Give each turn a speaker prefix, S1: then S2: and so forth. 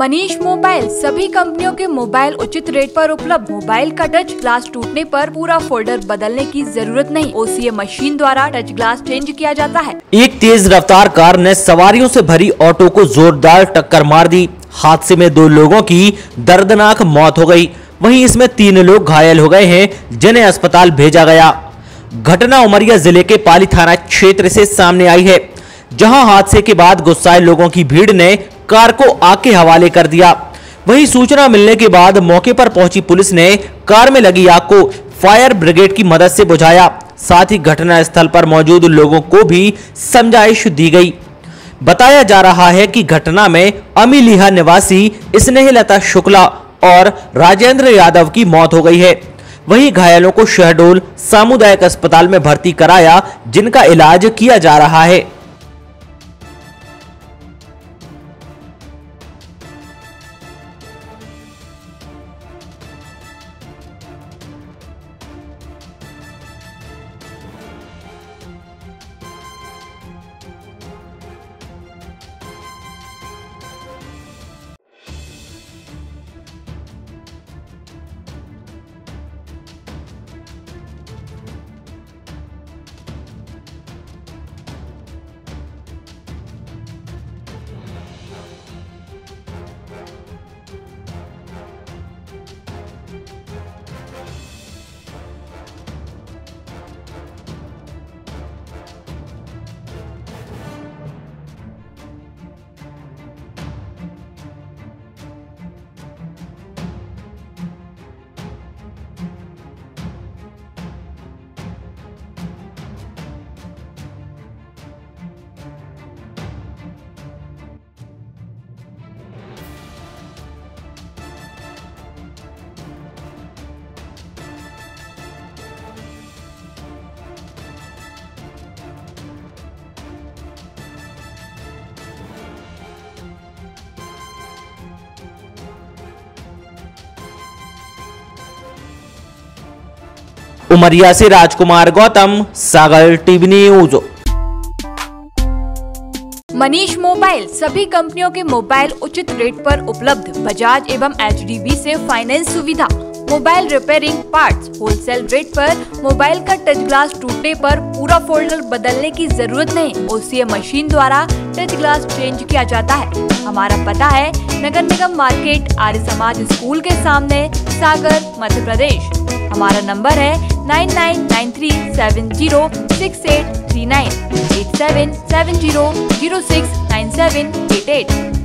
S1: Manish mobile, सभी कंपनियों के मोबाइल उचित रेट पर उपलब्ध। मोबाइल का टच ग्लास टूटने पर पूरा फोल्डर बदलने की ज़रूरत नहीं। ओसीए मशीन द्वारा टच ग्लास चेंज किया जाता है।
S2: एक तेज रफ्तार कार ने सवारियों से भरी ऑटो को जोरदार टक्कर मार दी। हादसे में दो लोगों की दर्दनाक मौत हो गई। वहीं इसमें तीन लोग घायल हो गए हैं, जिन्हें अस्पताल भेजा गया। घटना उमरिया ज़िले के पाली थाना क्षेत्र से सामने आई है, जहाँ हादसे के बाद गुस्साए लोगों की भीड़ ने कार को आग के हवाले कर दिया। वहीं सूचना मिलने के बाद मौके पर पहुँची पुलिस ने कार में लगी आग को फायर ब्रिगेड की मदद से बुझाया। साथ ही घटना स्थल पर मौजूद लोगों को भी समझाइश दी गई। बताया जा रहा है कि घटना में अमीलिहा निवासी स्नेहलता शुक्ला और राजेंद्र यादव की मौत हो गई है। वहीं घायलों को शहडोल सामुदायिक अस्पताल में भर्ती कराया, जिनका इलाज किया जा रहा है। उमरिया से Rajkumar Gautam, Sagar TV news.
S1: Manish mobile, सभी कंपनियों के मोबाइल उचित रेट पर उपलब्ध। बजाज एवं एचडीबी से फाइनेंस सुविधा। Mobile repairing parts wholesale rate पर मोबाइल का टच ग्लास टूटने पर पूरा फोल्डर बदलने की ज़रूरत नहीं। ओसीए मशीन द्वारा टच ग्लास चेंज किया जाता है। हमारा पता है, नगर निगम मार्केट, आर्य समाज स्कूल के सामने, सागर, मध्य प्रदेश। हमारा नंबर है nine nine nine three seven zero six eight three nine eight seven seven zero zero six nine seven eight eight